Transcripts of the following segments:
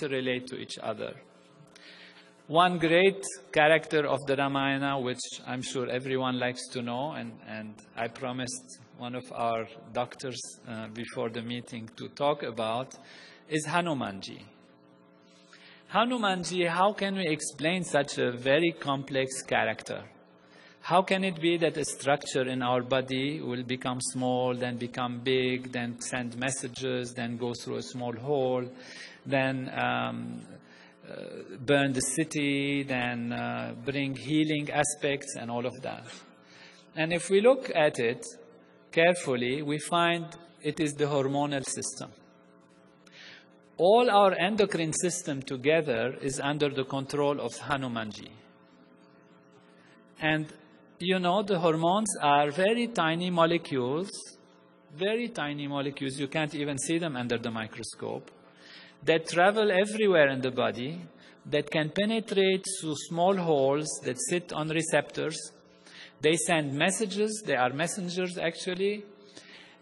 interrelate to each other. One great character of the Ramayana, which I'm sure everyone likes to know, and, and I promised one of our doctors uh, before the meeting to talk about, is Hanumanji. Hanumanji, how can we explain such a very complex character? How can it be that a structure in our body will become small, then become big, then send messages, then go through a small hole, then um, uh, burn the city, then uh, bring healing aspects and all of that? And if we look at it carefully, we find it is the hormonal system. All our endocrine system together is under the control of Hanumanji. And you know, the hormones are very tiny molecules, very tiny molecules, you can't even see them under the microscope, that travel everywhere in the body, that can penetrate through small holes that sit on receptors. They send messages, they are messengers actually,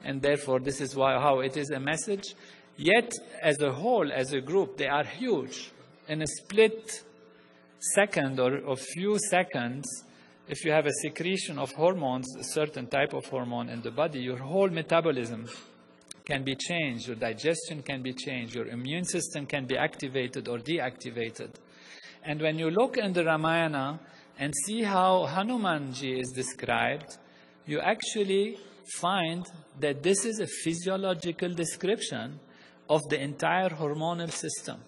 and therefore this is why, how it is a message. Yet, as a whole, as a group, they are huge. In a split second or a few seconds, if you have a secretion of hormones, a certain type of hormone in the body, your whole metabolism can be changed, your digestion can be changed, your immune system can be activated or deactivated. And when you look in the Ramayana and see how Hanumanji is described, you actually find that this is a physiological description of the entire hormonal system.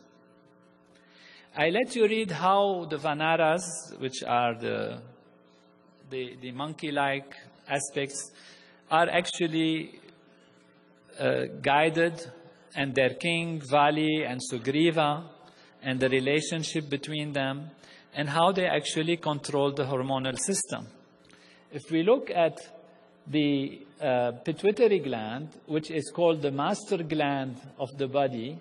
I let you read how the Vanaras, which are the the, the monkey-like aspects are actually uh, guided and their king, Vali and Sugriva, and the relationship between them, and how they actually control the hormonal system. If we look at the uh, pituitary gland, which is called the master gland of the body,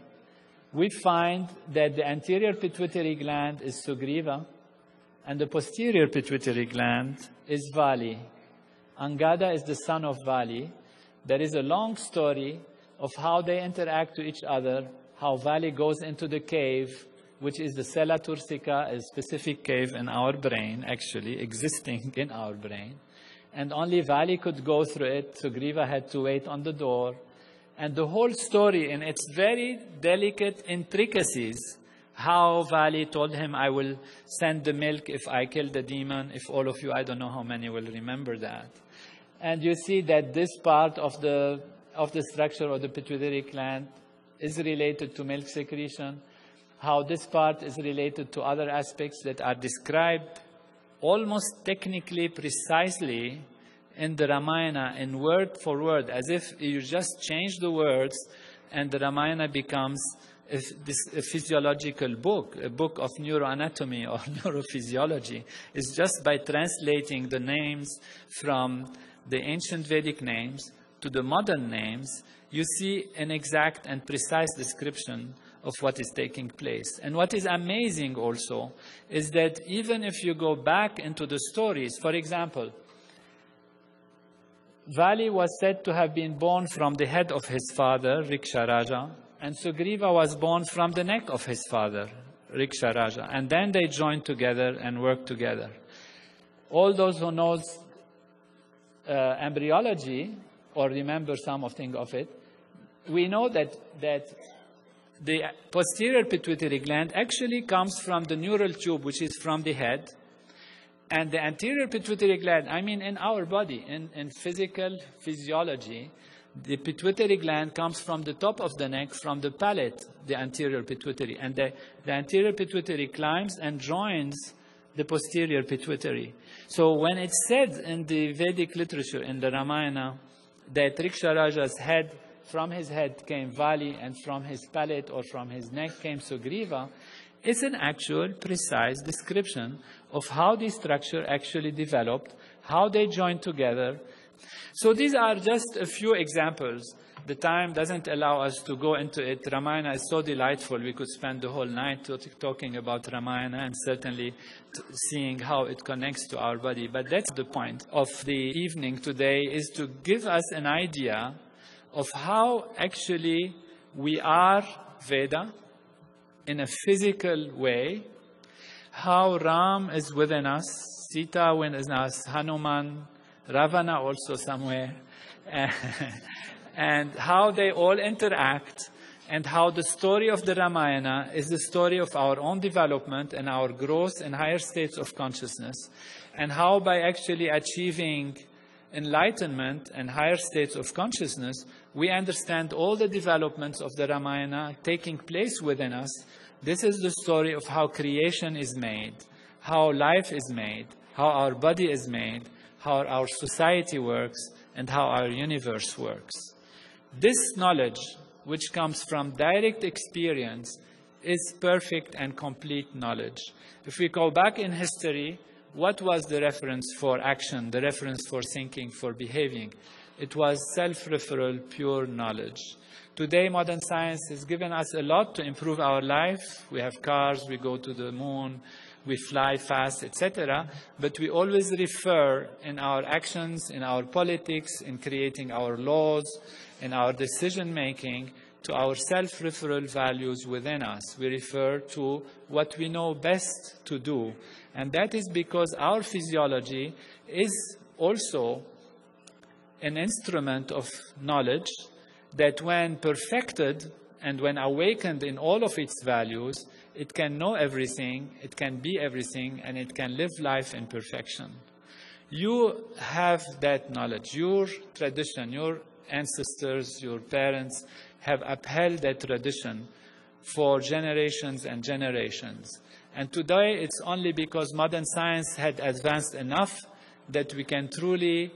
we find that the anterior pituitary gland is Sugriva, and the posterior pituitary gland is Vali. Angada is the son of Vali. There is a long story of how they interact to each other, how Vali goes into the cave, which is the Sella turcica, a specific cave in our brain, actually, existing in our brain. And only Vali could go through it, Sugriva had to wait on the door. And the whole story, in its very delicate intricacies, how Vali told him, I will send the milk if I kill the demon. If all of you, I don't know how many will remember that. And you see that this part of the, of the structure of the pituitary gland is related to milk secretion, how this part is related to other aspects that are described almost technically precisely in the Ramayana in word for word, as if you just change the words and the Ramayana becomes this, a physiological book, a book of neuroanatomy or neurophysiology, is just by translating the names from the ancient Vedic names to the modern names, you see an exact and precise description of what is taking place. And what is amazing also is that even if you go back into the stories, for example, Vali was said to have been born from the head of his father, Riksha Raja, and Sugriva was born from the neck of his father, Riksha Raja. And then they joined together and worked together. All those who knows uh, embryology or remember something of it, we know that, that the posterior pituitary gland actually comes from the neural tube, which is from the head. And the anterior pituitary gland, I mean in our body, in, in physical physiology, the pituitary gland comes from the top of the neck, from the palate, the anterior pituitary. And the, the anterior pituitary climbs and joins the posterior pituitary. So when it's said in the Vedic literature, in the Ramayana, that Riksha Raja's head, from his head came Vali, and from his palate or from his neck came Sugriva, it's an actual, precise description of how the structure actually developed, how they joined together, so these are just a few examples. The time doesn't allow us to go into it. Ramayana is so delightful. We could spend the whole night talking about Ramayana and certainly seeing how it connects to our body. But that's the point of the evening today is to give us an idea of how actually we are Veda in a physical way, how Ram is within us, Sita within us, Hanuman, Ravana also somewhere, and how they all interact and how the story of the Ramayana is the story of our own development and our growth in higher states of consciousness, and how by actually achieving enlightenment and higher states of consciousness, we understand all the developments of the Ramayana taking place within us. This is the story of how creation is made, how life is made, how our body is made, how our society works, and how our universe works. This knowledge, which comes from direct experience, is perfect and complete knowledge. If we go back in history, what was the reference for action, the reference for thinking, for behaving? It was self-referral, pure knowledge. Today, modern science has given us a lot to improve our life. We have cars, we go to the moon, we fly fast, etc. But we always refer in our actions, in our politics, in creating our laws, in our decision making, to our self-referral values within us. We refer to what we know best to do. And that is because our physiology is also an instrument of knowledge that when perfected and when awakened in all of its values, it can know everything, it can be everything, and it can live life in perfection. You have that knowledge. Your tradition, your ancestors, your parents have upheld that tradition for generations and generations. And today it's only because modern science had advanced enough that we can truly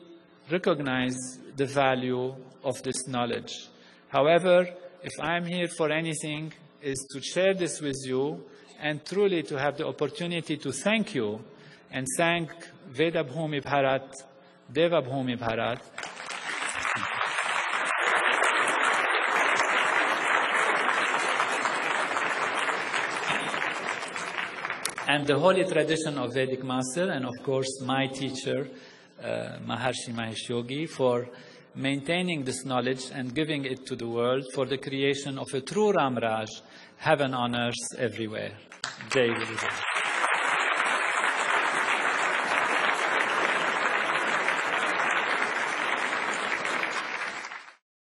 recognize the value of this knowledge. However, if I'm here for anything, is to share this with you and truly to have the opportunity to thank you and thank Veda Bharat, Deva Bharat, and the holy tradition of Vedic master, and of course my teacher, uh, Maharishi Mahesh Yogi, for maintaining this knowledge and giving it to the world for the creation of a true Ramraj, heaven on earth everywhere. Jai